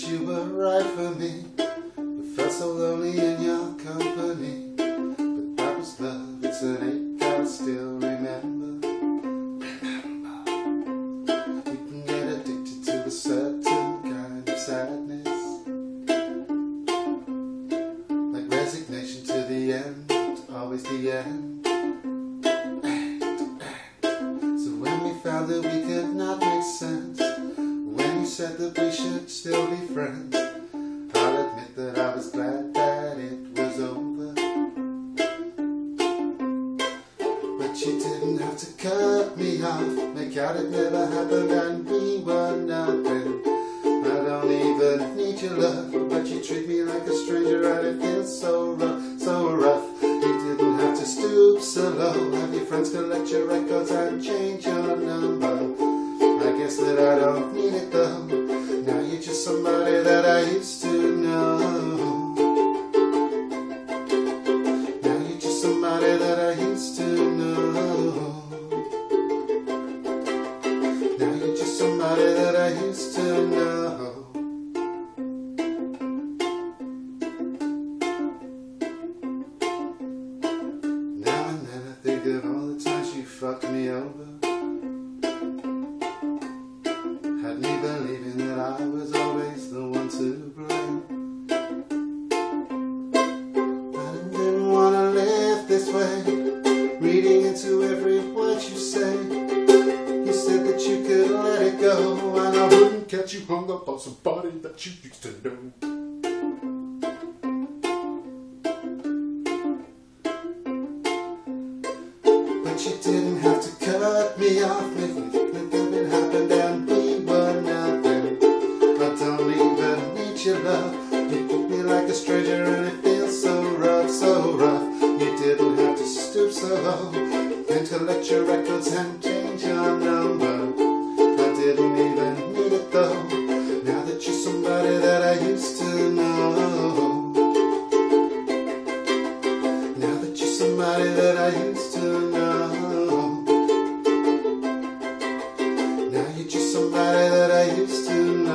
that you were right for me. I felt so lonely in your company. But that was love, it's an ache I still remember. Remember. You can get addicted to a certain kind of sadness. Like resignation to the end, always the end. And, and. So when we found that we said that we should still be friends, I'll admit that I was glad that it was over. But you didn't have to cut me off, make out it never happened and we were nothing. I don't even need your love, but you treat me like a stranger and it feels so rough, so rough. You didn't have to stoop so low, have your friends collect your records and change your number. That I don't need it though. Now you're just somebody that I used to know. Now you're just somebody that I used to know. Now you're just somebody that I used to know. Now and then I think of all the times you fucked me over. Way, reading into every word you say. You said that you could let it go, and I wouldn't catch you hung up on somebody that you used to know. But you didn't have to cut me off, that it happened and we were nothing. I don't even need your love. You treat me like a stranger and it didn't have to stoop so low. Then to your records and change your number. I didn't even need it though Now that you're somebody that I used to know. Now that you're somebody that I used to know. Now you're just somebody that I used to know.